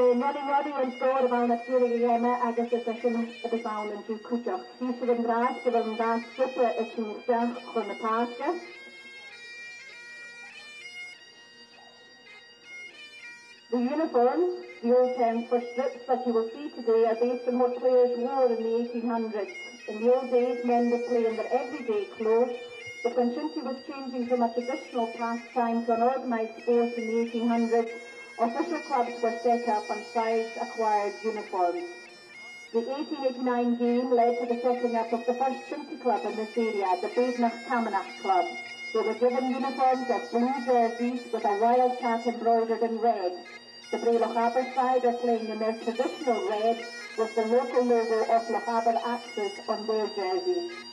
nodi an stór bá na siúra dhéime agus is a sin a bá an dú cúteach. Hí se an grás go an gás sipe a sin seach chun na páske. The uniforms, the old term for strips that you will see today, are based on what players wore in the 1800s. In the old days, men would play in their everyday clothes, but when Shinty was changing from a traditional pastime to an organised sport in the 1800s, official clubs were set up and sides acquired uniforms. The 1889 game led to the setting up of the first Shinty club in this area, the Badenoch Camanachd Club. They were given uniforms of blue jerseys with a wildcat embroidered in red. The Brae Lochaber side are playing in their traditional red with the local logo of Lochaber Axes on their jerseys.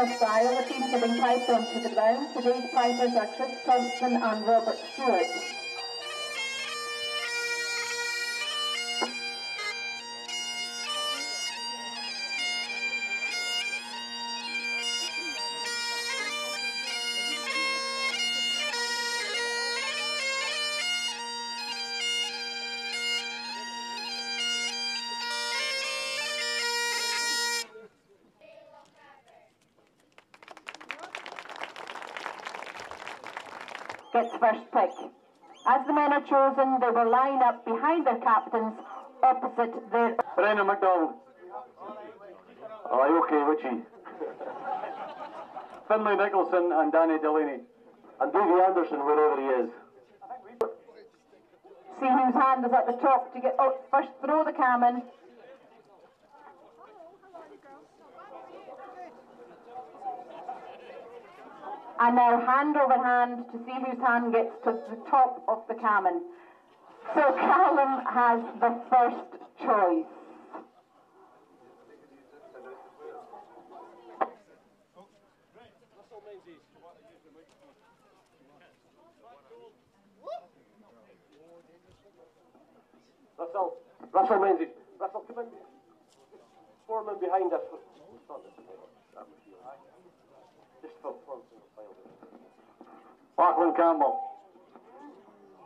In style, the teams have been piped onto the ground. Today's pipers are Chris Thompson and Robert Stewart. As the men are chosen, they will line up behind their captains opposite their Brennan McDonald. Aye, okay, Richie. Finlay Nicholson and Danny Delaney. And Davey Anderson, wherever he is. see whose hand is at the top to get oh, first throw the cannon. And now hand over hand to see whose hand gets to the top of the cannon. So Callum has the first choice. Russell, Russell Menzies. Russell, come in. Foreman behind us. Just for file. Lachlan Campbell.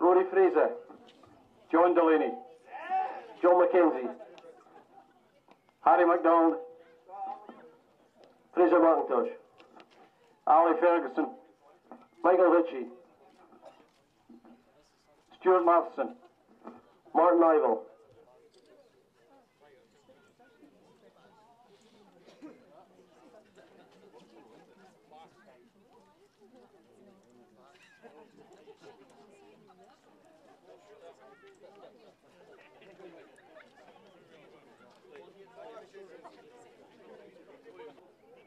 Rory Fraser. John Delaney. John McKenzie. Harry MacDonald. Fraser McIntosh. Ali Ferguson. Michael Ritchie. Stuart Matheson. Martin Ivel.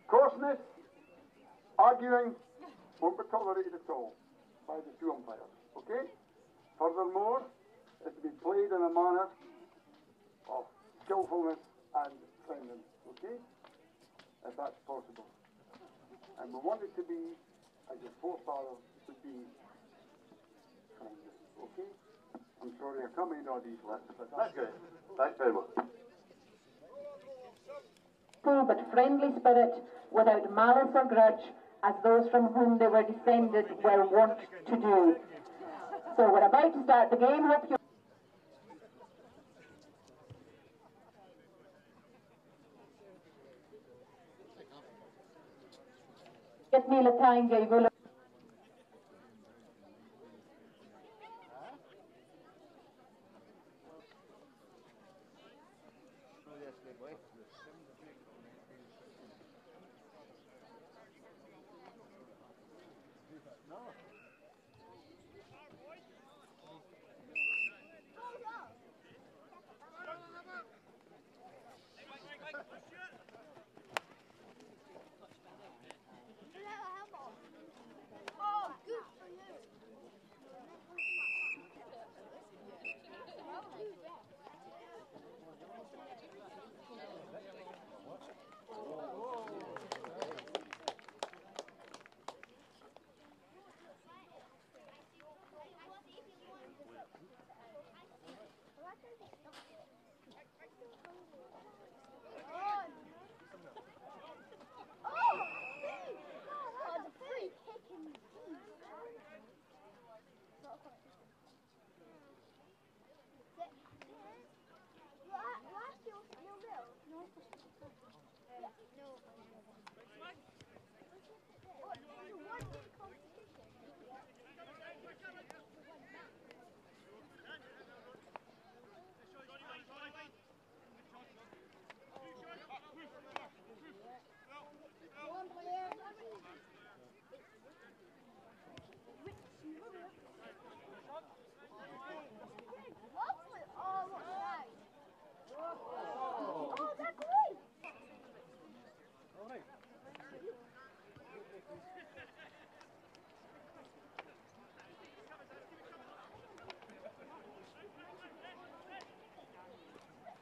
Coarseness, arguing won't be tolerated at all by the two umpires. Okay? Furthermore, it's to be played in a manner of skillfulness and friendliness. Okay? If that's possible. And we want it to be, as your forefathers would be, kindness. Okay? I'm sorry, I can't make all these lists, but That's good. Thanks very much. Full but friendly spirit, without malice or grudge, as those from whom they were descended were wont to do. So we're about to start the game. Hope you Get me the time,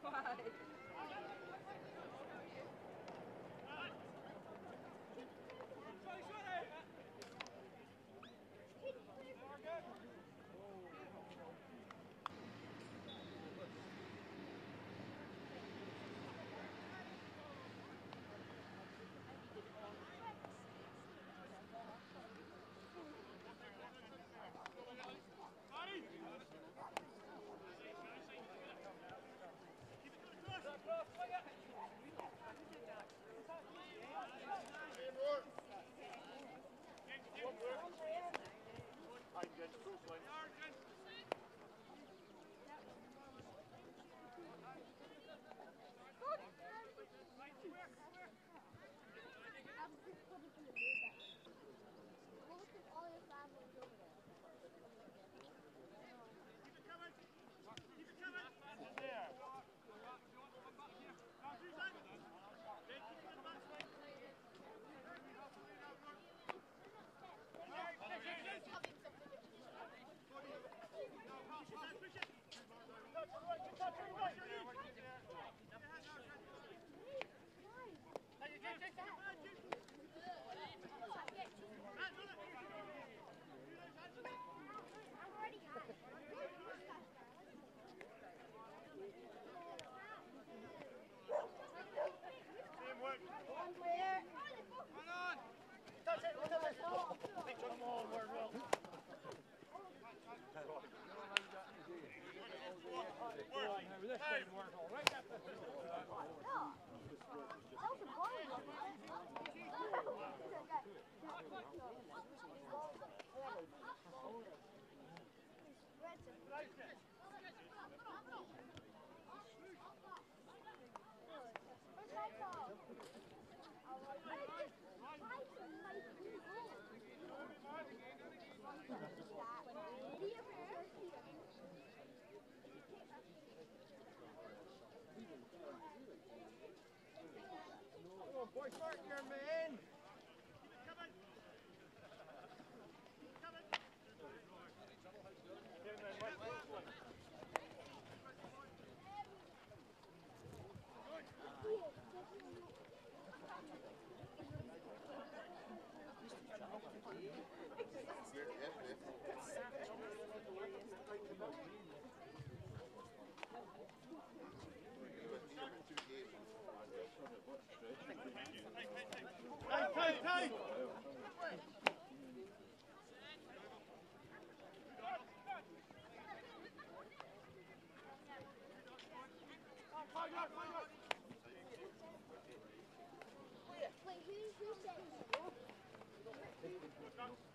Why? I'm Judge Coughlin. Hey, work all right. Boy, Mark, you're man! Wait, wait, who, saying said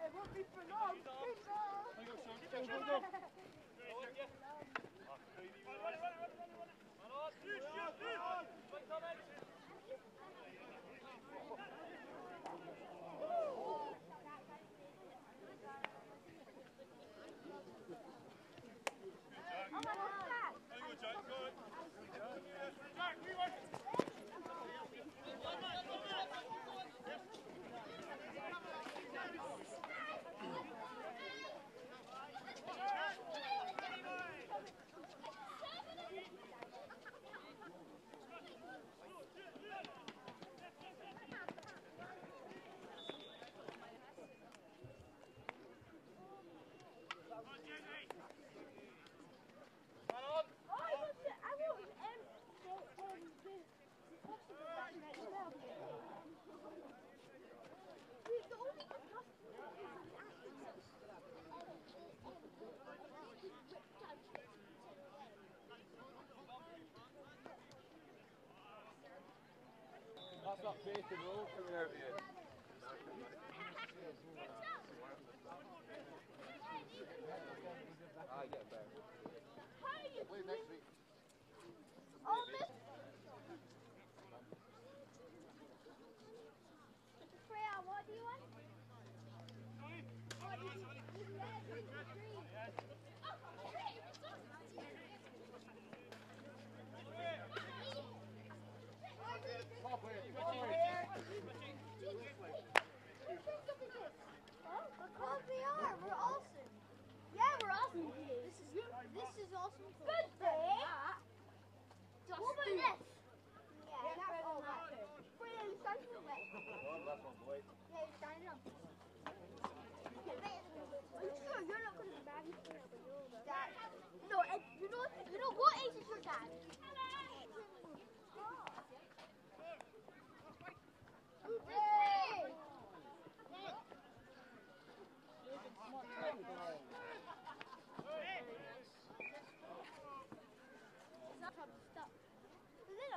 It won't be for long. He's That's not bacon roll coming out here. I get better. Play next week. Oh, Miss Freya, what do you want? What do you you red, you green. Oh, great, it's Pop it, pop Because we are, we're awesome. Yeah, we're awesome. This is Good thing. Just what about this? Yeah, that's all that. Wait, you it. That's one boy. Yeah, you started up. Are you sure you're not going to be? Dad. No, and you know, you know what age is your dad? Hey! Stop.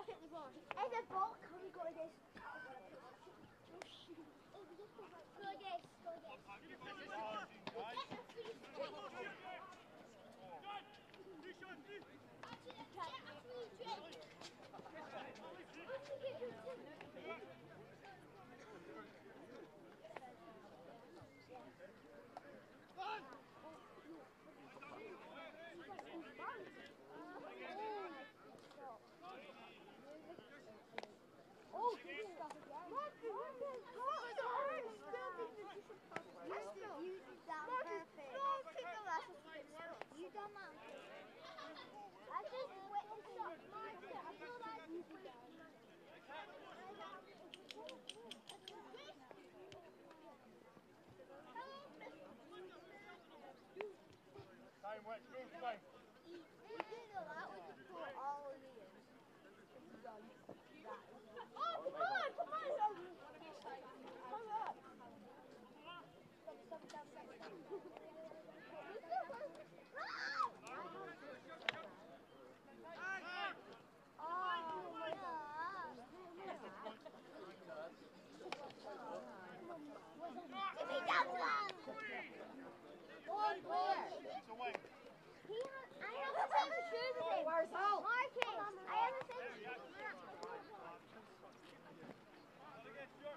And then I hit the ball. And the ball can we go against? Go against, go against. Oh, West, move away.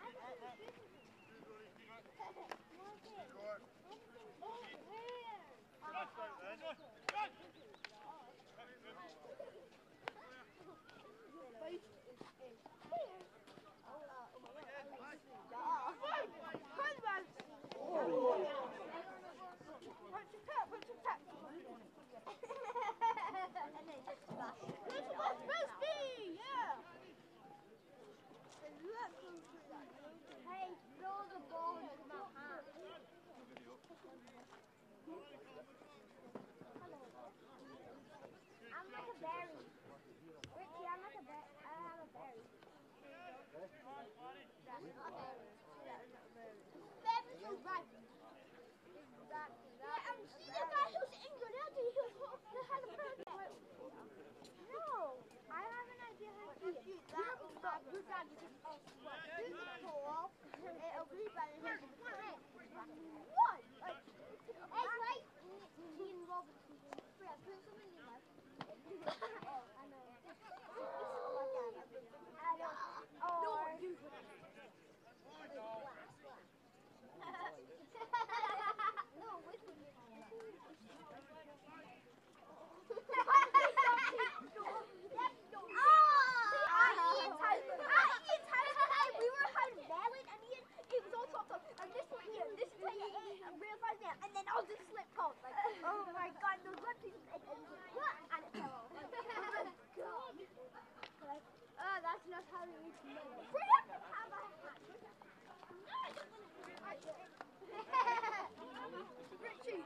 Hey, throw the ball into my hand. I'm like a berry. Richie, I'm like a berry. I have a berry. A a. Berries are ripe. Exactly. Yeah, and see the guy who's injured, you who had a? No, I have an idea how to will stop. Your dad is oh, what? This is tall. It'll be better What? In? Your mouth. oh, I know. I know. Oh. No, you. no, with me. Oh my god, those one pieces and what? And it fell off. God. Oh, that's not how we eat melon. Bring up the camera. Richie.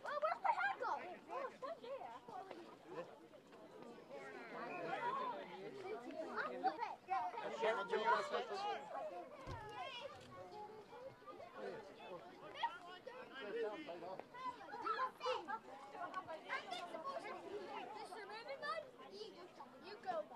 Well, where's my hat go? Oh, it's not there. You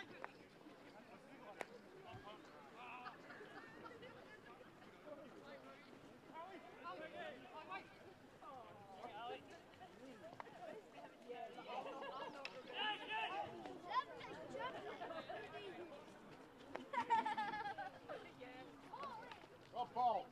ball. Morgan.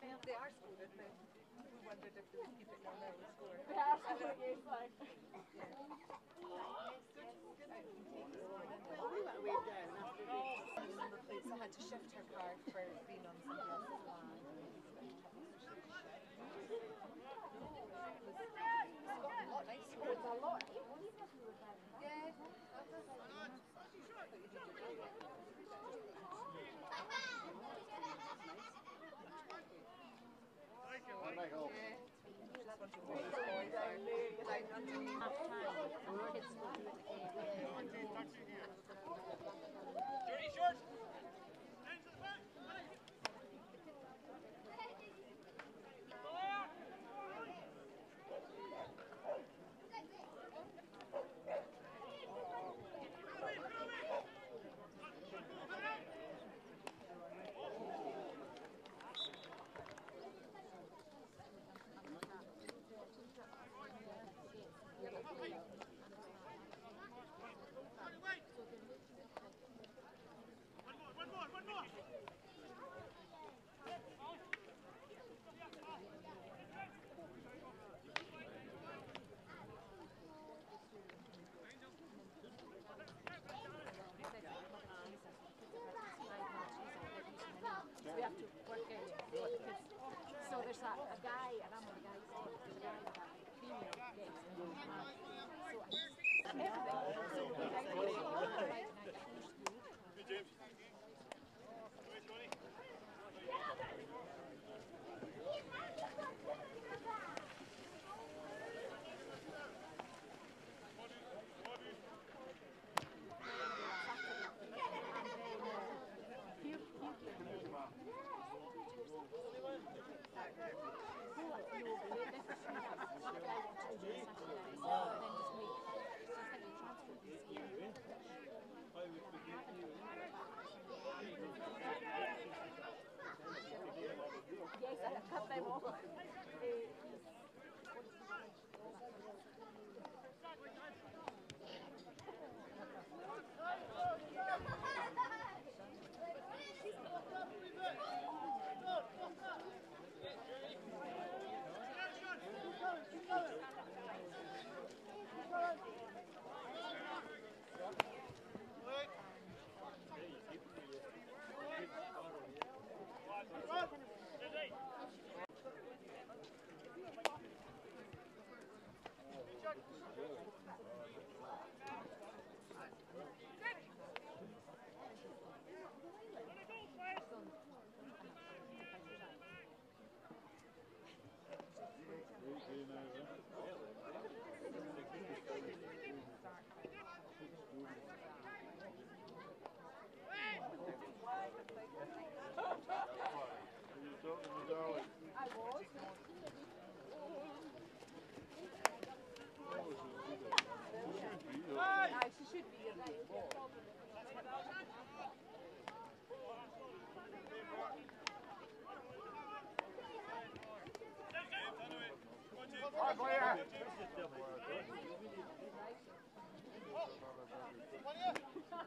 They are we keep it. We had to shift her car for being on somebody else's. It's got a lot nicer. It's a lot. The boys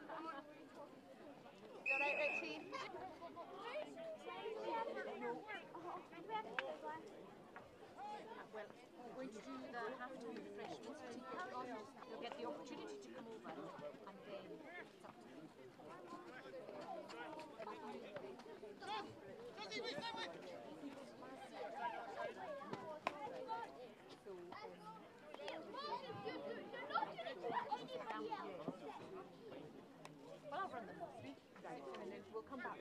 You're right, Richie. Well, we're going to do the half-time refreshments for tea parties. You'll get the opportunity to come over and then it's up to you. Well, I'll run them we'll come back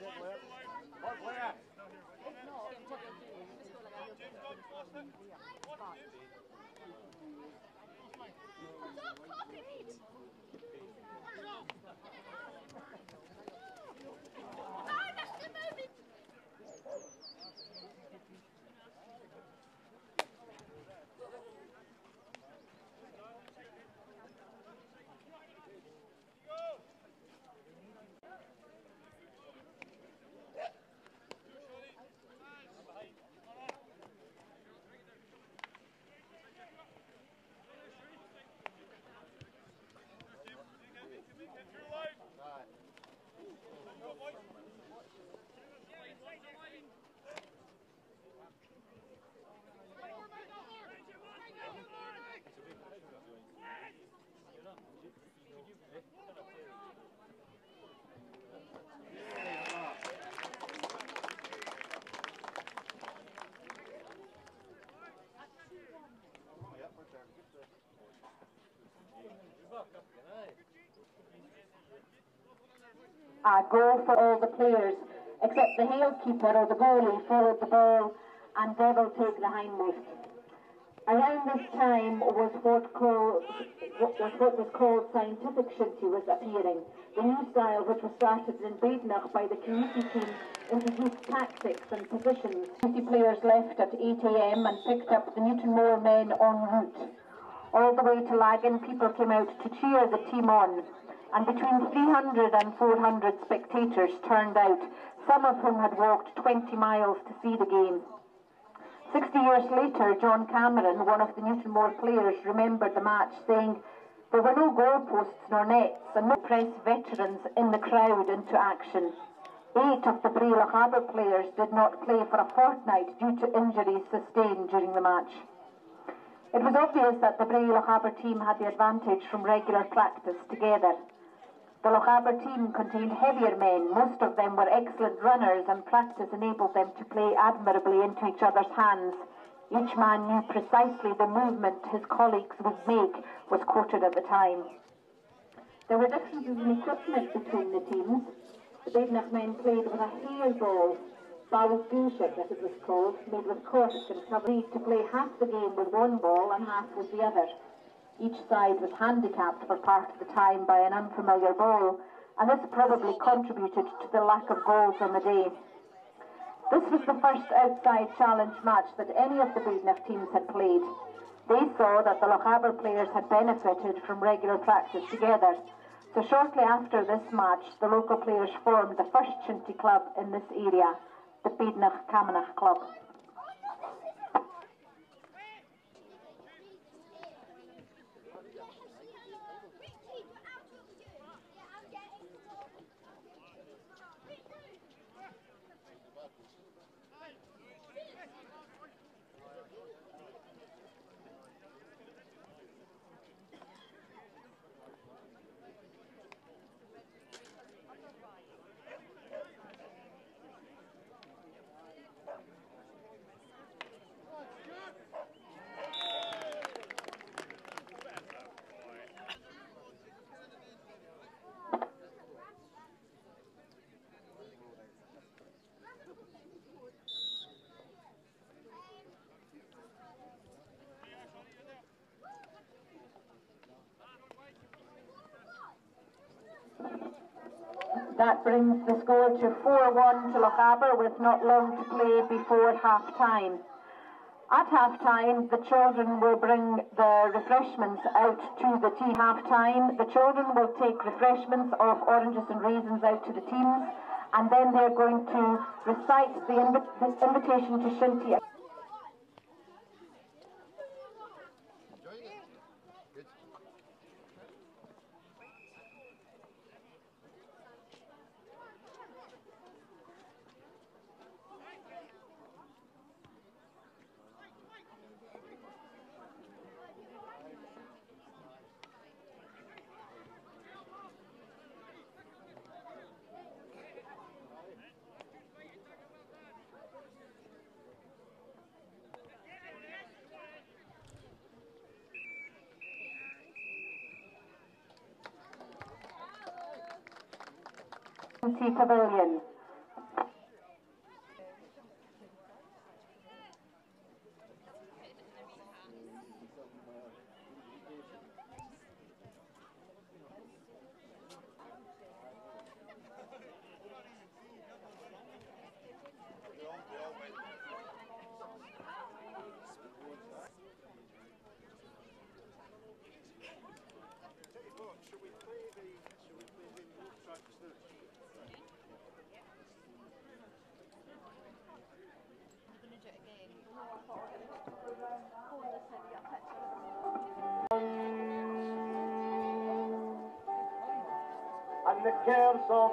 the But Stop copying it! Ah, that's the moving! A goal for all the players, except the hail keeper or the goalie followed the ball and Devil take the hindmost. Around this time was what, called, was what was called scientific shinty was appearing. The new style, which was started in Badenoch by the Kingussie team, introduced tactics and positions. Kingussie players left at 8am and picked up the Newtonmore men en route. All the way to Laggan, people came out to cheer the team on, and between 300 and 400 spectators turned out, some of whom had walked 20 miles to see the game. Sixty years later, John Cameron, one of the Newtonmore players, remembered the match, saying, There were no goalposts nor nets, and no press veterans in the crowd into action. Eight of the Brae Lochaber players did not play for a fortnight due to injuries sustained during the match. It was obvious that the Brae Lochaber team had the advantage from regular practice together. The Lochaber team contained heavier men. Most of them were excellent runners, and practice enabled them to play admirably into each other's hands. Each man knew precisely the movement his colleagues would make, was quoted at the time. There were differences in equipment between the teams. The Badenoch men played with a hair ball, Bowles Goolship, as it was called, made with cork and covered to play half the game with one ball and half with the other. Each side was handicapped for part of the time by an unfamiliar ball, and this probably contributed to the lack of goals on the day. This was the first outside challenge match that any of the Badenoch teams had played. They saw that the Lochaber players had benefited from regular practice together. So shortly after this match, the local players formed the first shinty club in this area, the Badenoch Camanachd Club. That brings the score to 4-1 to Lochaber with not long to play before half-time. At half-time, the children will bring the refreshments out to the team. Half-time, the children will take refreshments of oranges and raisins out to the teams, and then they're going to recite the, the invitation to Shinty. The cares of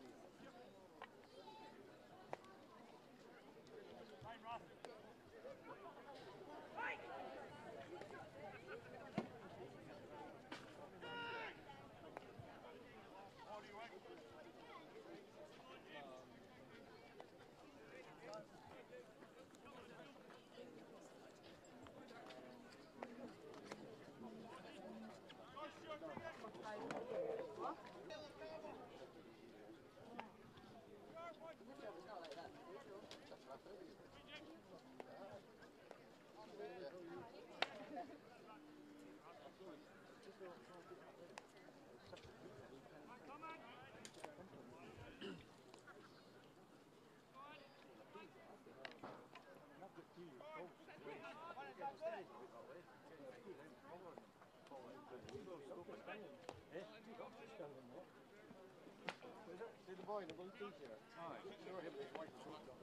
See the boy in the blue t-shirt? Aye. Sure, with his white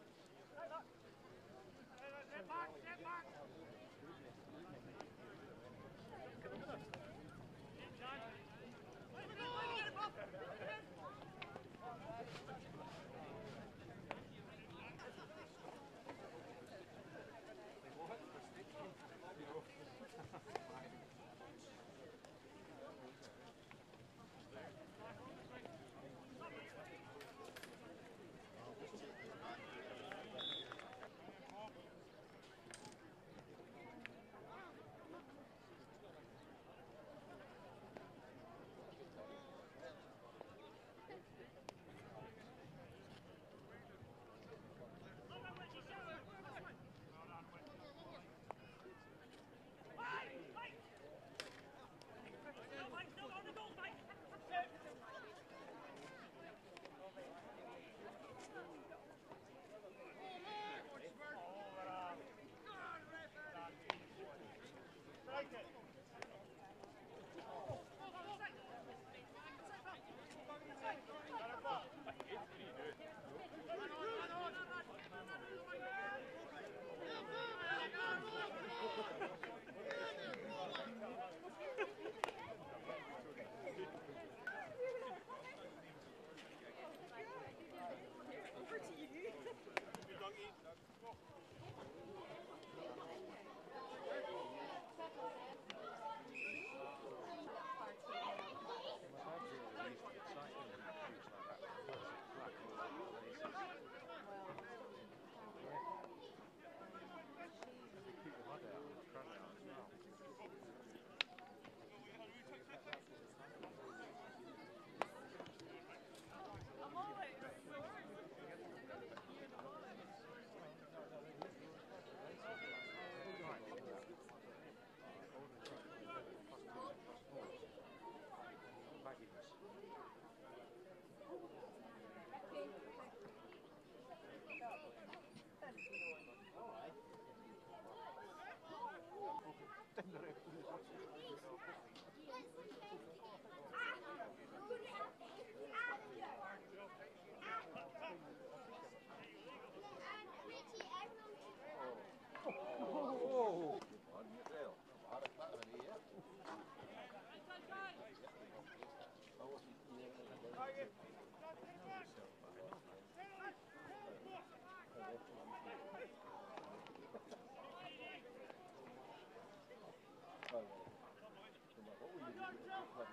suit on. Right,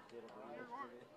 right, right.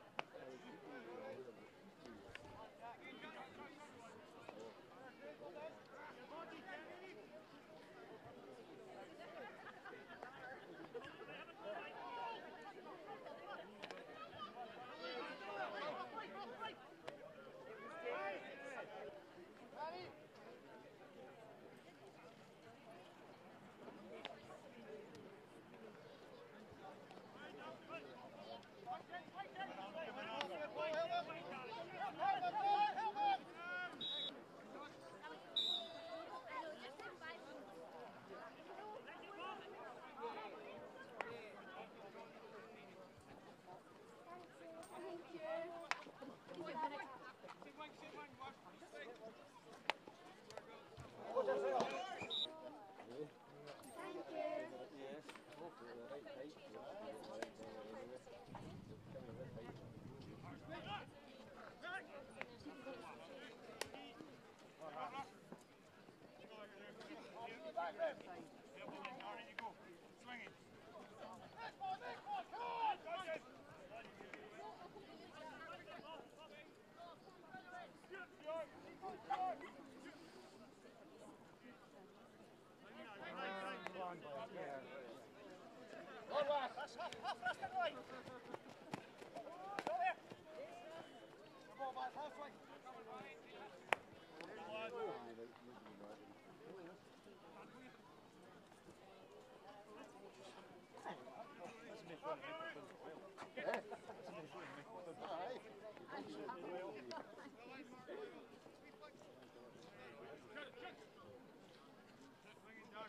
Halfway.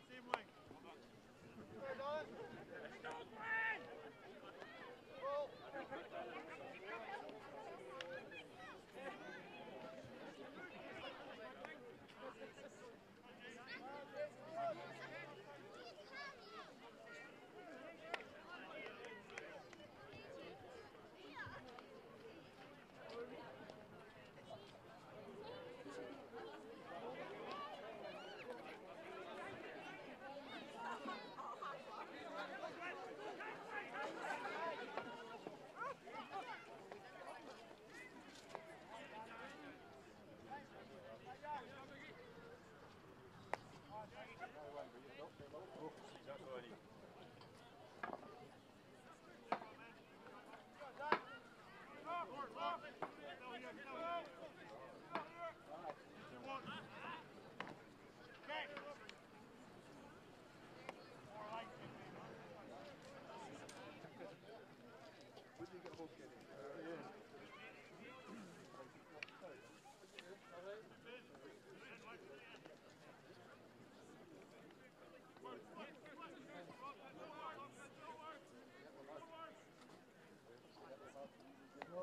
Half, rest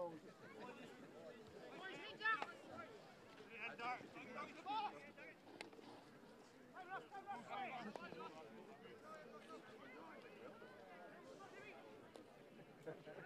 of the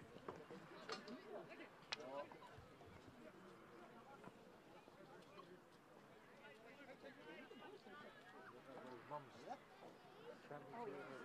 Oh, yeah.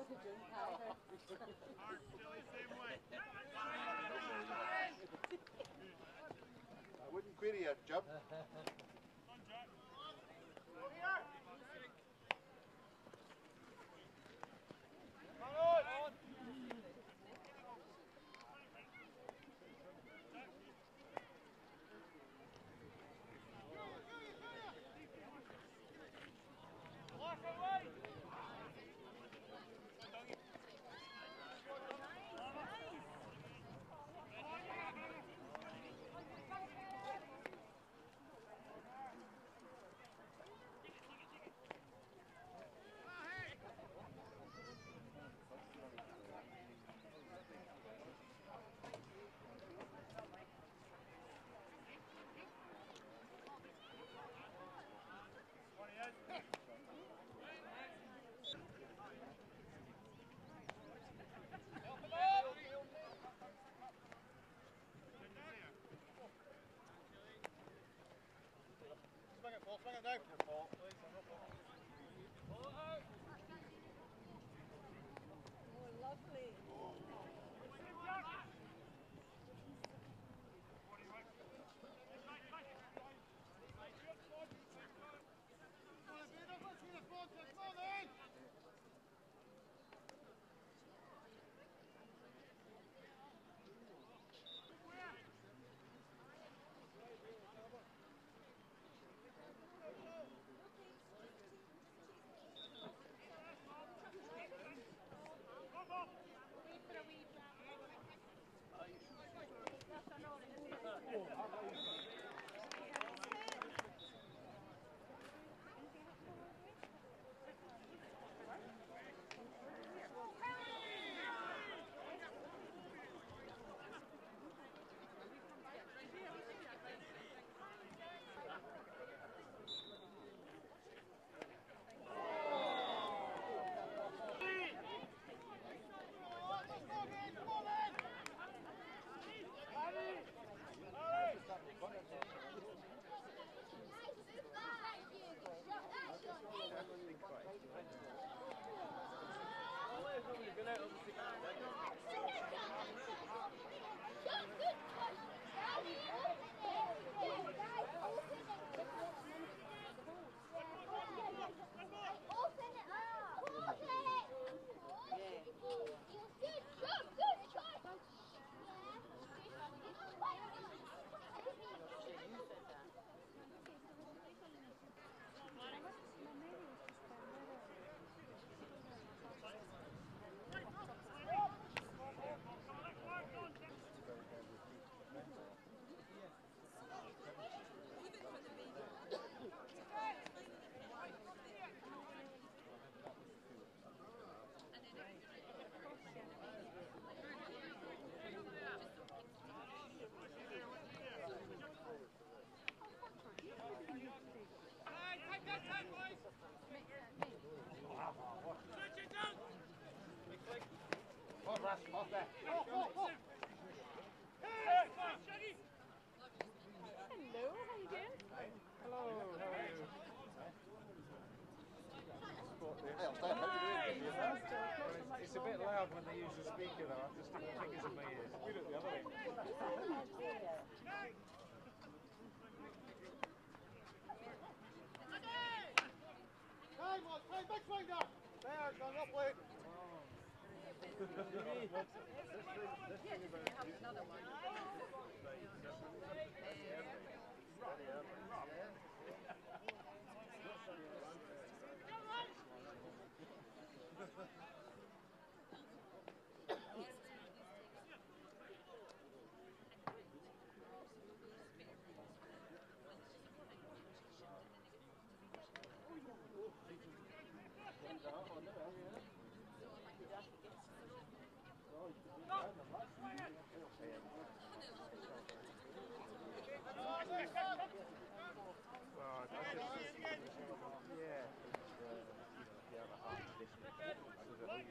I wouldn't query your jump. it's not their fault. flank, back flank now. There, going up late. Another one.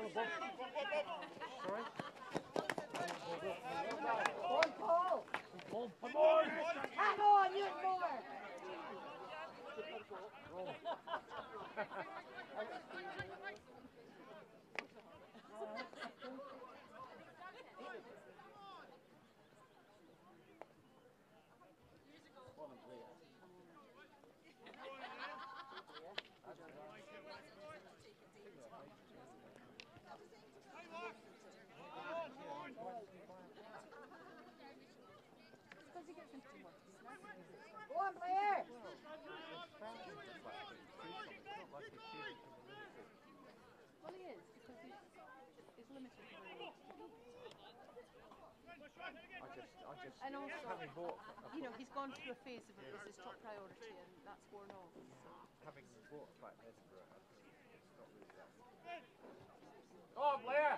Well, both And also, you know, he's gone through a phase of it as his top priority and that's worn off. So. Having bought back Edinburgh, it's not really that. Oh, Blair!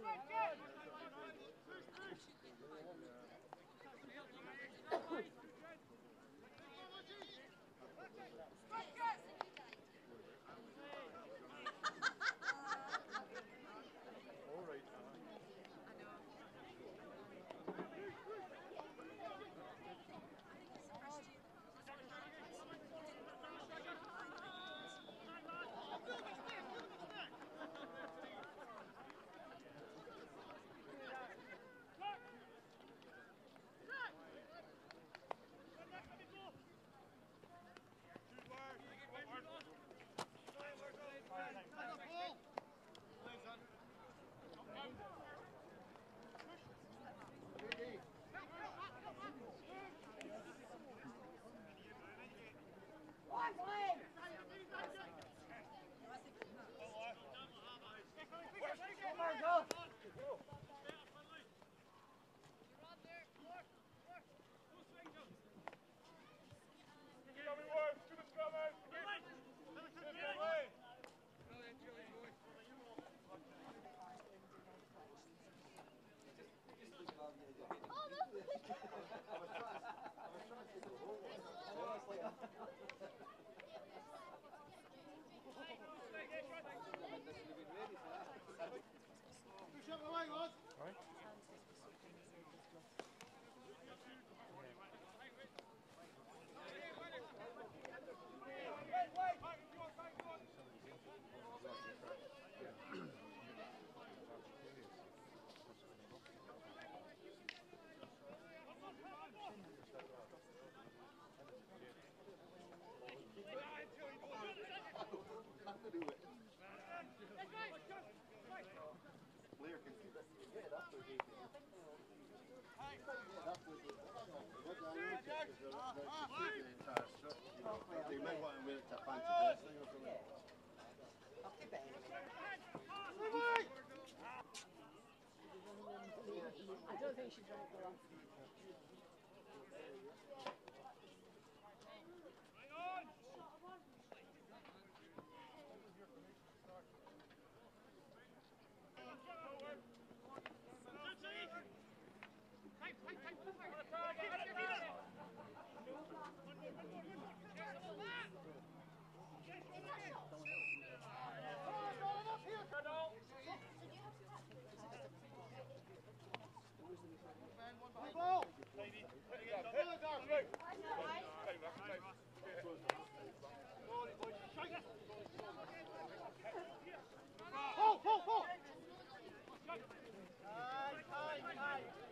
Let's go! Right. I don't think she drank the last Hold, hold, hold! Time, time, time!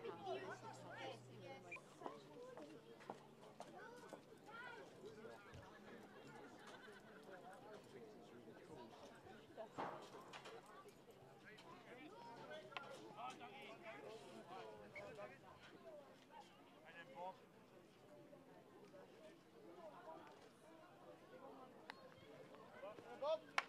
Bob.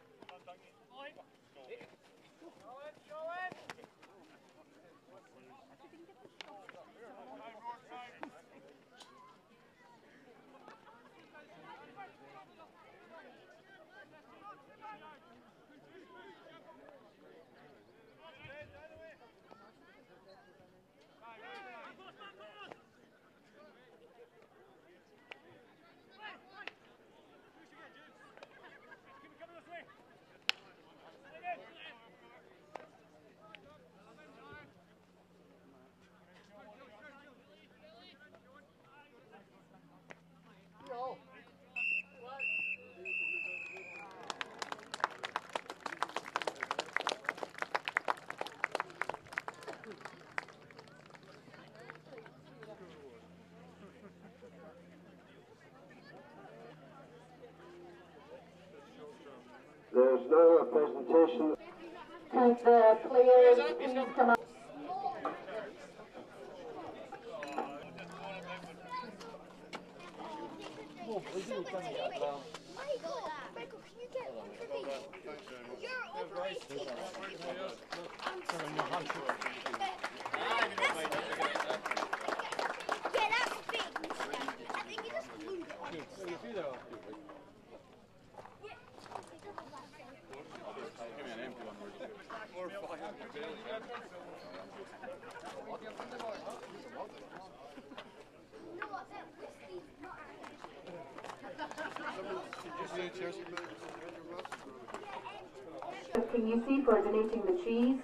Can for donating the cheese?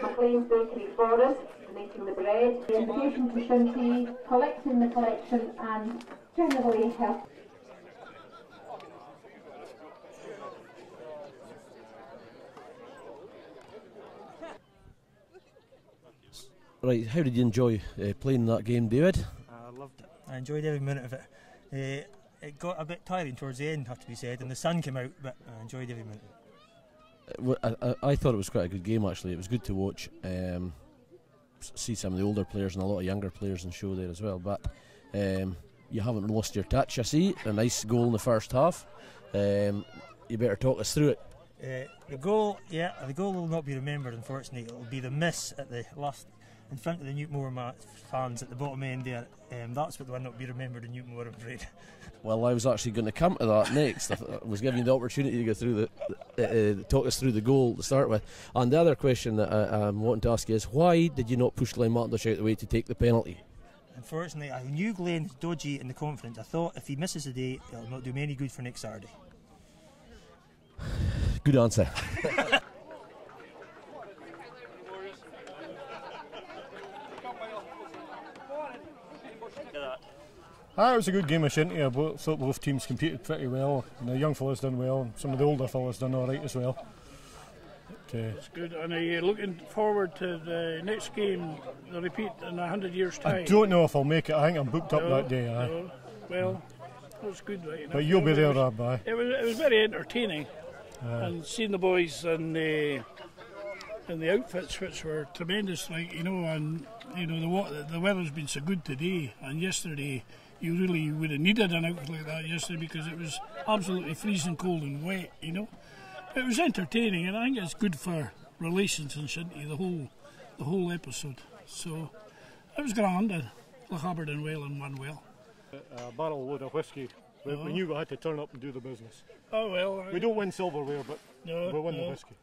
McLean's Bakery Forest donating the bread. The invitation to Shinty, collecting the collection and generally help. Right, how did you enjoy uh, playing that game, David? I loved it. I enjoyed every minute of it. Uh, it got a bit tiring towards the end, have to be said, and the sun came out, but I enjoyed every minute. I, I- I thought it was quite a good game actually. It was good to watch. Um, see some of the older players and a lot of younger players in show there as well. But um, you haven't lost your touch. I see a nice goal in the first half. Um, you better talk us through it. Uh, the goal, yeah, the goal will not be remembered, unfortunately. It will be the miss at the last, in front of the Newtonmore fans at the bottom end there. Um, that's what will not be remembered in Newtonmore, I'm afraid. Well, I was actually going to come to that next. I, I was giving you the opportunity to go through the, uh, uh, talk us through the goal to start with. And the other question that I, I'm wanting to ask you is why did you not push Glenn Martindish out the way to take the penalty? Unfortunately, I knew Glenn's dodgy in the confidence. I thought if he misses the day, it'll not do me any good for next Saturday. Good answer. Ah, it was a good game of shinty. I thought both teams competed pretty well. And the young fellas done well, and some of the older fellas done all right as well. But, uh, It's good. And are you looking forward to the next game, the repeat in a hundred years' time? I don't know if I'll make it. I think I'm booked up that day. Aye. no. Well, it was good, right? But you'll be there, aye. It was, it was very entertaining. Aye. And seeing the boys and the and the outfits, which were tremendous, like you know, and you know the the weather's been so good today, and yesterday you really would have needed an outfit like that yesterday because it was absolutely freezing cold and wet, you know. It was entertaining, and I think it's good for relations in Shinty, the whole the whole episode. So it was grand, and Lochaber and well and won well. A barrel load of whiskey. We, Oh. we uh-huh. knew we had to turn up and do the business. Oh well, We don't win silverware, but No, we win no. the whiskey.